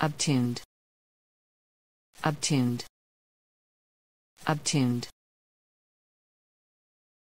Obtuned. Obtuned. Obtuned.